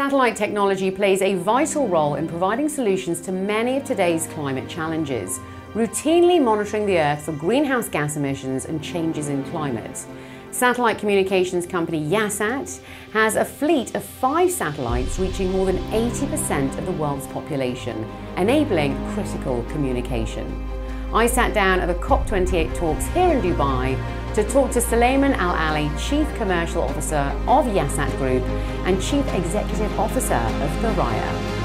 Satellite technology plays a vital role in providing solutions to many of today's climate challenges, routinely monitoring the Earth for greenhouse gas emissions and changes in climate. Satellite communications company Yahsat has a fleet of five satellites reaching more than 80% of the world's population, enabling critical communication. I sat down at the COP28 talks here in Dubai to talk to Suleiman Al Ali, Chief Commercial Officer of Yahsat Group and Chief Executive Officer of Thuraya.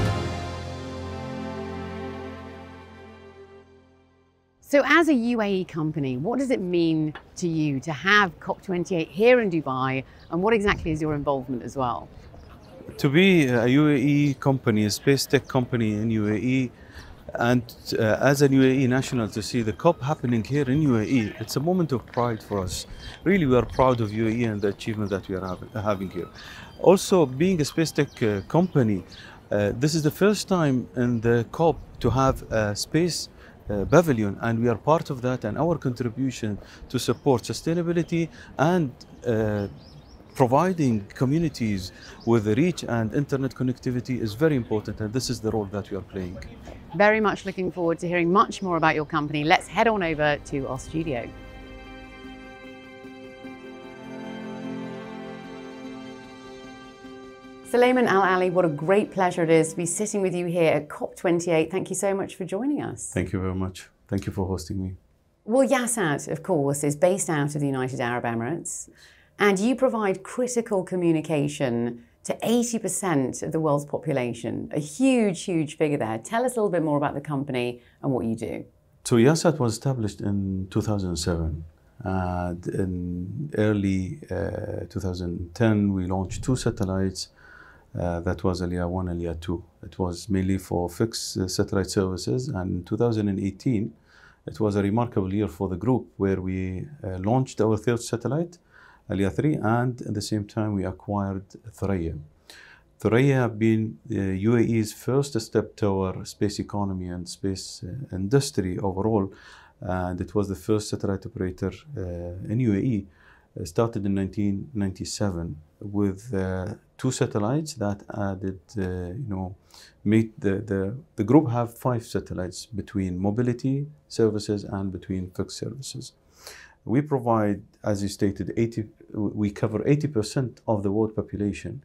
So, as a UAE company, what does it mean to you to have COP28 here in Dubai, and what exactly is your involvement as well? To be a UAE company, a space tech company in UAE, and uh, as a UAE national to see the COP happening here in UAE, it's a moment of pride for us. Really, we are proud of UAE and the achievement that we are having, having here. Also, being a space tech uh, company, uh, this is the first time in the COP to have a space uh, pavilion and we are part of that and our contribution to support sustainability and uh, providing communities with reach and internet connectivity is very important and this is the role that we are playing. Very much looking forward to hearing much more about your company. Let's head on over to our studio. Suleiman Al Ali, what a great pleasure it is to be sitting with you here at COP28. Thank you so much for joining us. Thank you very much. Thank you for hosting me. Well, Yahsat, of course, is based out of the United Arab Emirates, and you provide critical communication to 80% of the world's population. A huge, huge figure there. Tell us a little bit more about the company and what you do. So, Yahsat was established in 2007. And in early uh, 2010, we launched two satellites uh, that was Al Yah 1, Al Yah 2. It was mainly for fixed uh, satellite services. And in 2018, it was a remarkable year for the group where we uh, launched our third satellite, Al Yah 3, and at the same time we acquired Thuraya. Thuraya have been UAE's first step toward space economy and space uh, industry overall. And it was the first satellite operator uh, in UAE uh, started in 1997 with uh, two satellites that added, uh, you know, made the, the, the group have five satellites between mobility services and between fixed services. We provide, as you stated, 80, we cover 80% of the world population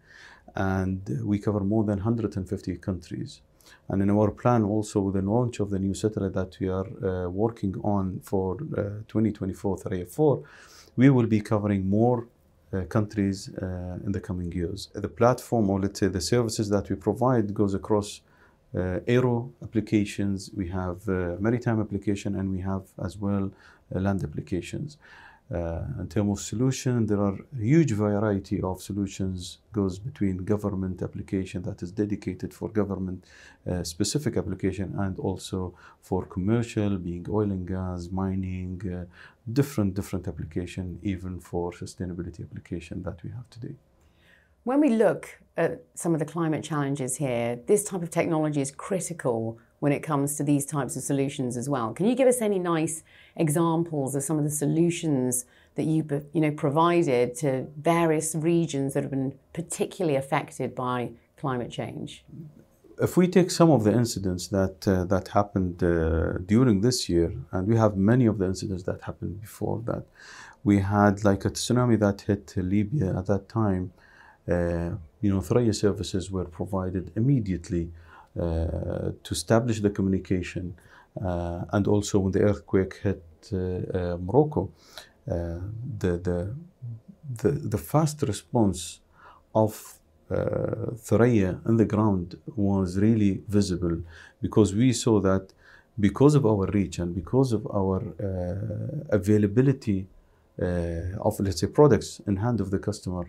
and we cover more than 150 countries. And in our plan also with the launch of the new satellite that we are uh, working on for uh, 2024 Thuraya 4, we will be covering more uh, countries uh, in the coming years. The platform, or let's say the services that we provide, goes across uh, aero applications, we have uh, maritime application, and we have as well land applications. Uh, in terms of solution, there are huge variety of solutions goes between government application that is dedicated for government uh, specific application and also for commercial, being oil and gas, mining, uh, different different application, even for sustainability application that we have today. When we look at some of the climate challenges here, this type of technology is critical when it comes to these types of solutions as well. Can you give us any nice examples of some of the solutions that you you know provided to various regions that have been particularly affected by climate change? If we take some of the incidents that uh, that happened uh, during this year, and we have many of the incidents that happened before that, we had like a tsunami that hit Libya at that time. Uh, you know, Thuraya services were provided immediately uh, to establish the communication uh, and also when the earthquake hit Morocco, the, the, the, the fast response of uh, on the ground was really visible because we saw that because of our reach and because of our uh, availability uh, of let's say products in hand of the customer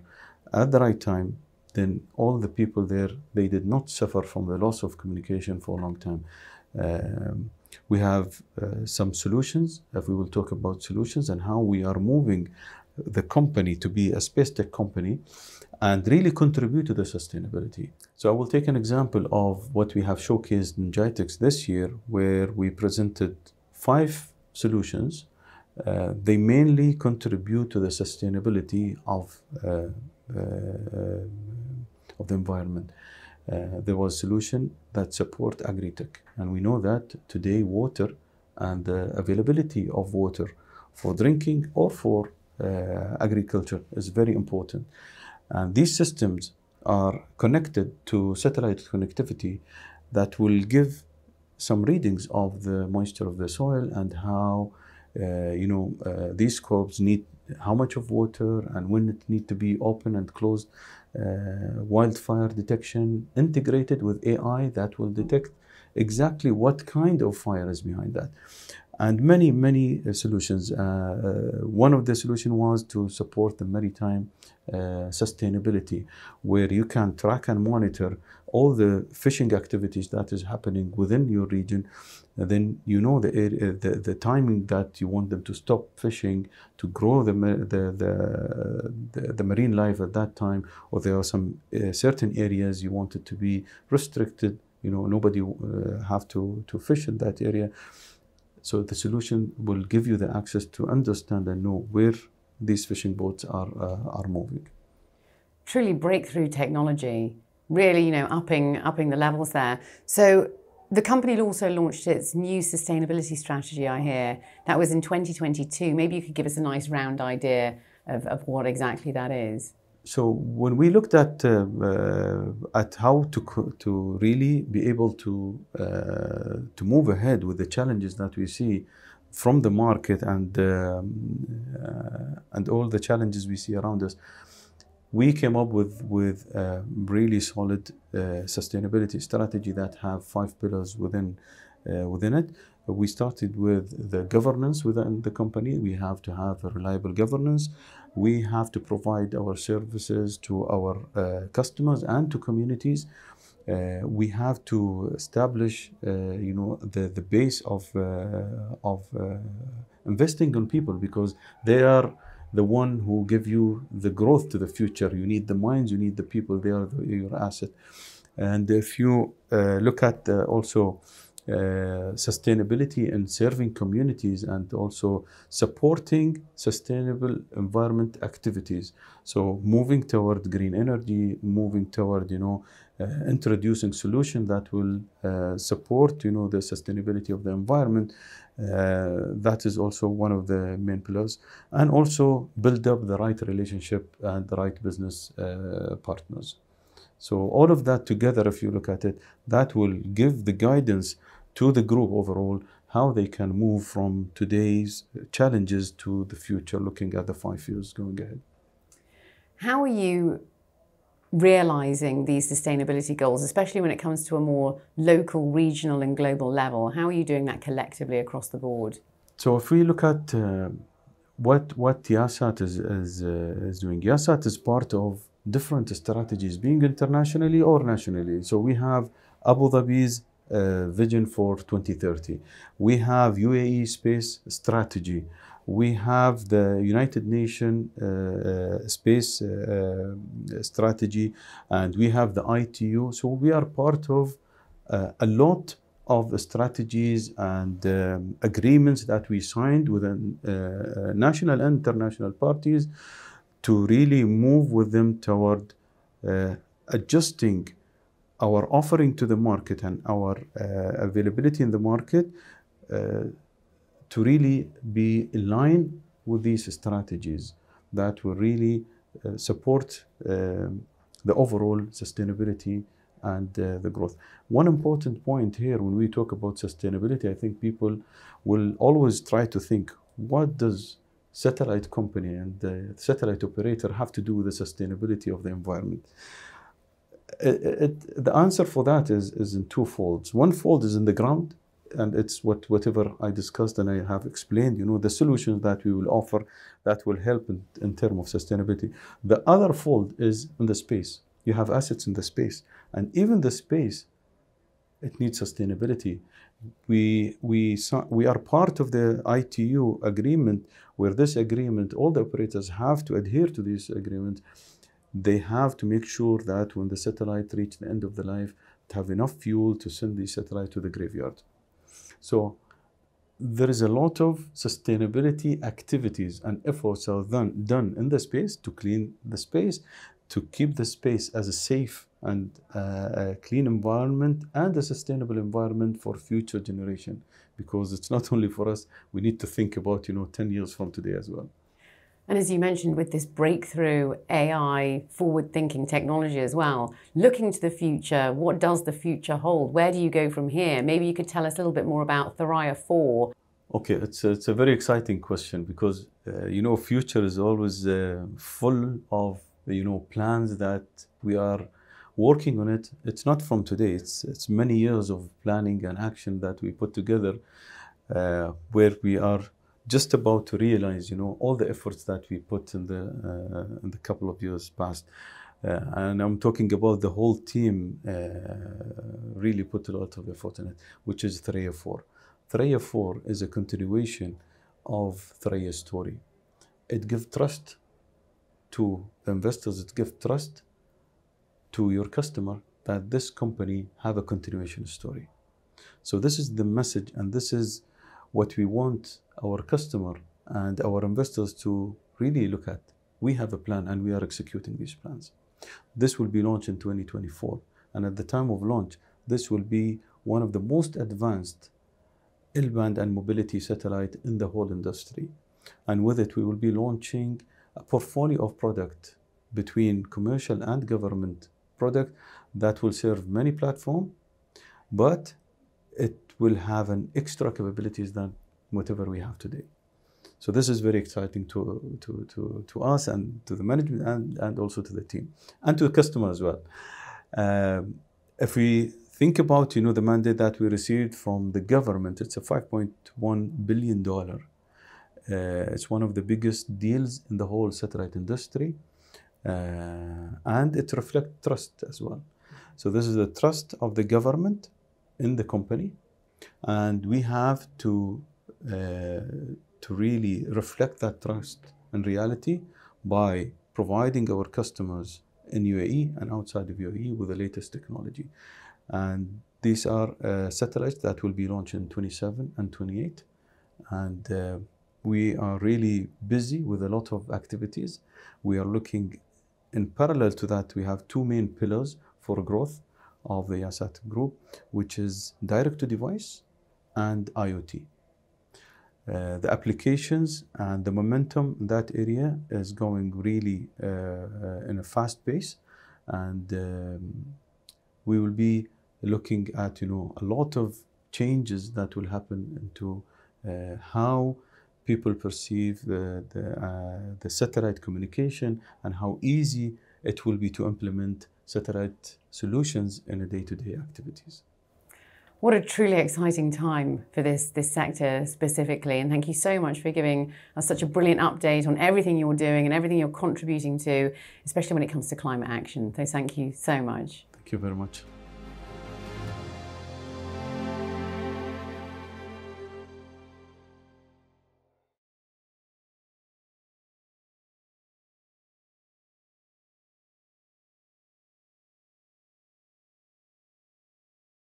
at the right time then all the people there they did not suffer from the loss of communication for a long time um, we have uh, some solutions if we will talk about solutions and how we are moving the company to be a space tech company and really contribute to the sustainability. So I will take an example of what we have showcased in GITEX this year where we presented five solutions. Uh, they mainly contribute to the sustainability of uh, of the environment. Uh, there was solution that support agri-tech. And we know that today water and the availability of water for drinking or for uh, agriculture is very important. And these systems are connected to satellite connectivity that will give some readings of the moisture of the soil and how uh, you know uh, these scopes need how much of water and when it need to be open and closed. Uh, wildfire detection integrated with AI that will detect exactly what kind of fire is behind that. And many many uh, solutions. Uh, uh, one of the solution was to support the maritime sustainability where you can track and monitor all the fishing activities that is happening within your region then you know the, the the timing that you want them to stop fishing to grow the the the, the, the marine life at that time or there are some uh, certain areas you want it to be restricted you know nobody uh, have to to fish in that area. So the solution will give you the access to understand and know where these fishing boats are uh, are moving. Truly breakthrough technology. Really you know upping upping the levels there. So the company also launched its new sustainability strategy, I hear. That was in 2022. Maybe you could give us a nice round idea of, of what exactly that is. So when we looked at uh, uh, at how to to really be able to uh, to move ahead with the challenges that we see from the market and um, uh, and all the challenges we see around us, we came up with with a really solid uh, sustainability strategy that have five pillars within uh, within it. We started with the governance within the company. We have to have a reliable governance. We have to provide our services to our uh, customers and to communities. Uh, we have to establish, uh, you know, the, the base of uh, of investing on people because they are the one who give you the growth to the future. You need the minds, you need the people, they are the, your asset. And if you uh, look at uh, also uh, sustainability and serving communities and also supporting sustainable environment activities. So moving toward green energy, moving toward, you know, introducing solutions that will uh, support, you know, the sustainability of the environment uh, that is also one of the main pillars. And also build up the right relationship and the right business uh, partners. So all of that together, if you look at it, that will give the guidance to the group overall how they can move from today's challenges to the future, looking at the five years going ahead. How are you realizing these sustainability goals, especially when it comes to a more local, regional, and global level? How are you doing that collectively across the board? So, if we look at uh, what what Yahsat is is, uh, is doing, Yahsat is part of different strategies, being internationally or nationally. So, we have Abu Dhabi's uh, vision for 2030. We have UAE space strategy we have the United Nations uh, uh, space uh, strategy, and we have the ITU. So we are part of a lot of strategies and um, agreements that we signed with uh, national and international parties to really move with them toward uh, adjusting our offering to the market and our uh, availability in the market to really be in line with these strategies that will really uh, support um, the overall sustainability and uh, the growth. One important point here when we talk about sustainability, I think people will always try to think what does satellite company and the satellite operator have to do with the sustainability of the environment? It, it, the answer for that is, is in two folds. One fold is in the ground, and it's what whatever I discussed and I have explained, you know, the solutions that we will offer that will help in, in terms of sustainability. The other fold is in the space. You have assets in the space, and even the space, it needs sustainability. We we we are part of the ITU agreement, where this agreement, all the operators have to adhere to this agreement. They have to make sure that when the satellite reach the end of the life, they have enough fuel to send the satellite to the graveyard. So there is a lot of sustainability activities and efforts are done, done in the space to clean the space, to keep the space as a safe and uh, a clean environment and a sustainable environment for future generation. Because it's not only for us we need to think about you know 10 years from today as well and as you mentioned with this breakthrough ai forward thinking technology as well looking to the future what does the future hold where do you go from here maybe you could tell us a little bit more about thuraya 4 Okay, it's a, it's a very exciting question because uh, you know future is always uh, full of you know plans that we are working on it. It's not from today. It's it's many years of planning and action that we put together, uh, where we are just about to realize you know all the efforts that we put in the uh, in the couple of years past. Uh, and I'm talking about the whole team uh, really put a lot of effort in it, which is Thuraya 4. Thuraya 4 is a continuation of Thuraya's story. It gives trust to the investors, it gives trust to your customer that this company have a continuation story. So this is the message and this is what we want our customer and our investors to really look at. We have a plan and we are executing these plans. This will be launched in 2024 and at the time of launch this will be one of the most advanced L-band and mobility satellite in the whole industry. And with it, we will be launching a portfolio of product between commercial and government product that will serve many platforms, but it will have an extra capabilities than whatever we have today. So this is very exciting to, to, to, to us and to the management and, and also to the team and to the customer as well. Um, if we think about you know the mandate that we received from the government. It's a 5.1 billion dollar. Uh, it's one of the biggest deals in the whole satellite industry, uh, and it reflects trust as well. So this is the trust of the government in the company, and we have to uh, to really reflect that trust in reality by providing our customers in UAE and outside of UAE with the latest technology. And these are uh, satellites that will be launched in 27 and 28. And uh, we are really busy with a lot of activities. We are looking in parallel to that, we have two main pillars for growth of the Yahsat group, which is direct to device and IoT. Uh, the applications and the momentum in that area is going really uh, uh, in a fast pace and um, we will be looking at you know a lot of changes that will happen into uh, how people perceive the the, uh, the satellite communication and how easy it will be to implement satellite solutions in a day-to-day activities. What a truly exciting time for this, this sector specifically. And thank you so much for giving us such a brilliant update on everything you're doing and everything you're contributing to, especially when it comes to climate action. So thank you so much. Thank you very much.